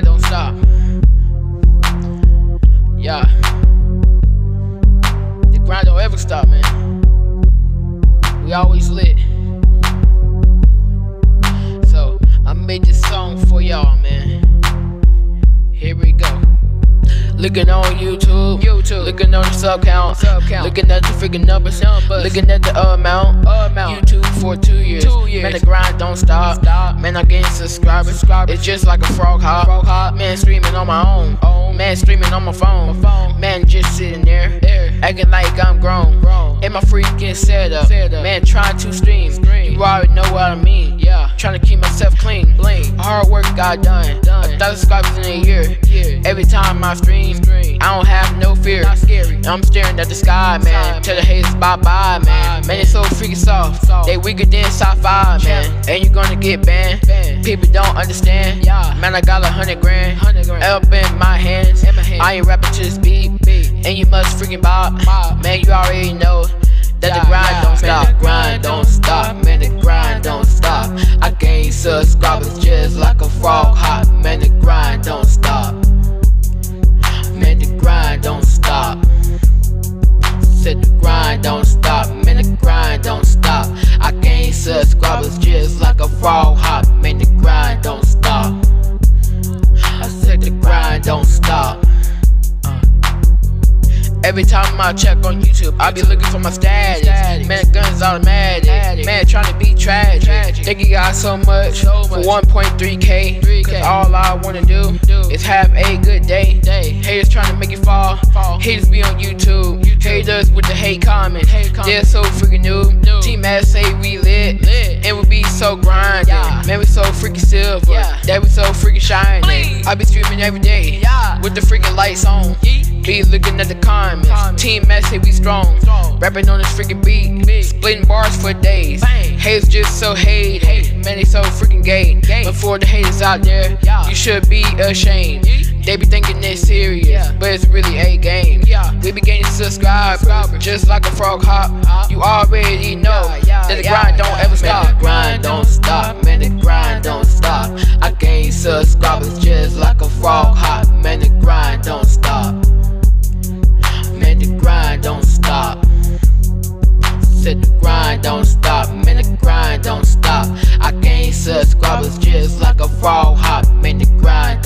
grind don't stop. Yeah. The grind don't ever stop, man. We always lit. So, I made this song for y'all, man. Here we go. Looking on YouTube, YouTube. Looking on the sub count, sub count. Looking at the freaking numbers, numbers. Looking at the amount, amount. YouTube for two years. two years. Man, the grind don't stop. stop. Man, I'm getting subscribers. subscribers. It's just like a frog hop. Frog hop. Man, streaming on my own. own. Man, streaming on my phone. my phone. Man, just sitting there, there. acting like I'm grown. grown. In my freaking setup. setup. Man, trying to stream. stream. You already know what I mean. Trying to keep myself clean. Blame. Hard work got done. done. A thousand subscribers in a year. Every time I stream, stream, I don't have no fear. Not scary. I'm staring at the sky, man. Tell the haters bye bye, man. Man, it's so freaking soft. They weaker than sci-fi, man. And you gonna get banned. People don't understand. Yeah. Man, I got a hundred grand. Hundred grand. Up in my hands. In my hands. I ain't rapping to this beat. And you must freaking bob. Man, you already know that the grind don't stop. Grind don't stop. Man, the grind don't stop. A hop. Man, the grind don't stop. I said the grind don't stop. Uh. Every time I check on YouTube, I be looking for my status. Man, guns automatic. Man, trying to be tragic. Think he got so much for 1.3k. Cause all I wanna do is have a good day. Haters trying to make it fall. Haters be on YouTube. Haters with the hate comment. They're so freaking new. Team ass say we lit. Freaking silver. That we so freaking shining. I be streaming every day with the freaking lights on. Be looking at the comments. Team S say we strong. Rapping on this freaking beat. Splitting bars for days. Haters just so hate. Man, they so freaking gay. But for the haters out there, you should be ashamed. They be thinking it's serious, but it's really a game. Yeah. We be gaining subscribers, just like a frog hop. You already know grind don't stop, man, the grind don't stop. I gain subscribers just like a frog hop, man, the grind